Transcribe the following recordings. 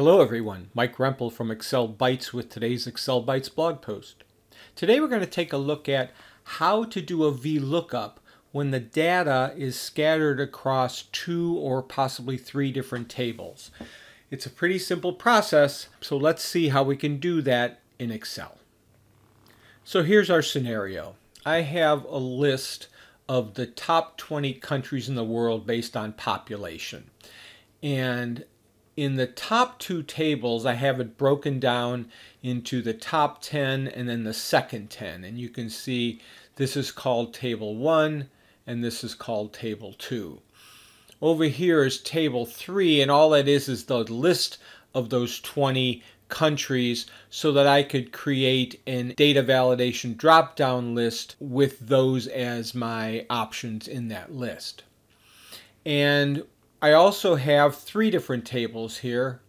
Hello everyone, Mike Rempel from Excel Bytes with today's Excel Bytes blog post. Today we're going to take a look at how to do a VLOOKUP when the data is scattered across two or possibly three different tables. It's a pretty simple process, so let's see how we can do that in Excel. So here's our scenario. I have a list of the top 20 countries in the world based on population. And in the top two tables, I have it broken down into the top 10 and then the second 10. And you can see this is called table 1 and this is called table 2. Over here is table 3 and all that is is the list of those 20 countries so that I could create a data validation drop down list with those as my options in that list. And I also have three different tables here,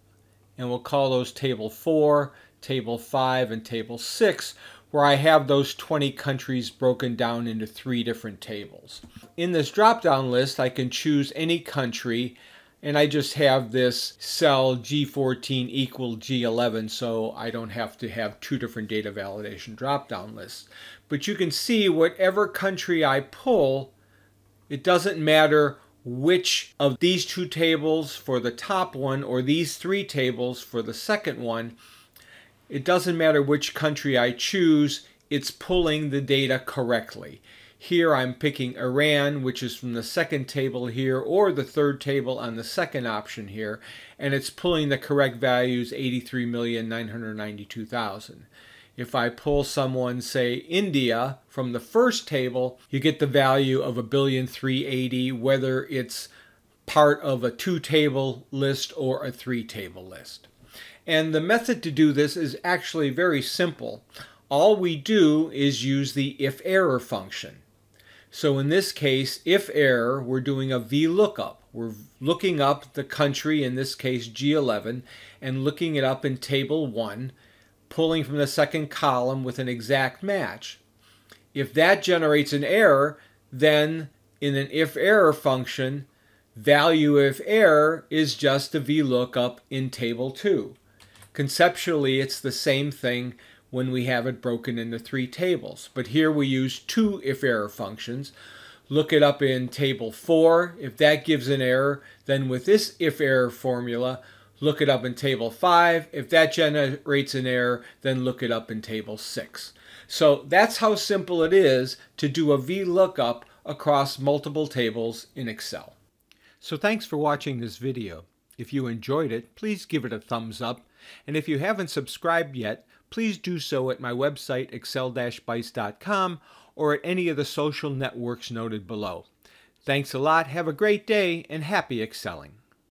and we'll call those table 4, table 5, and table 6, where I have those 20 countries broken down into three different tables. In this drop-down list, I can choose any country, and I just have this cell G14 equal G11, so I don't have to have two different data validation drop-down lists. But you can see whatever country I pull, it doesn't matter which of these two tables for the top one or these three tables for the second one, it doesn't matter which country I choose, it's pulling the data correctly. Here I'm picking Iran, which is from the second table here, or the third table on the second option here, and it's pulling the correct values 83,992,000. If I pull someone, say India, from the first table, you get the value of a billion three eighty, whether it's part of a two table list or a three table list. And the method to do this is actually very simple. All we do is use the if error function. So in this case, if error, we're doing a VLOOKUP. We're looking up the country, in this case G11, and looking it up in table 1 pulling from the second column with an exact match. If that generates an error, then in an if error function, value if error is just a VLOOKUP in table 2. Conceptually, it's the same thing when we have it broken into three tables. But here we use two if error functions. Look it up in table 4. If that gives an error, then with this if error formula, look it up in table 5. If that generates an error, then look it up in table 6. So that's how simple it is to do a VLOOKUP across multiple tables in Excel. So thanks for watching this video. If you enjoyed it, please give it a thumbs up. And if you haven't subscribed yet, please do so at my website, excel-bytes.com, or at any of the social networks noted below. Thanks a lot, have a great day, and happy excelling.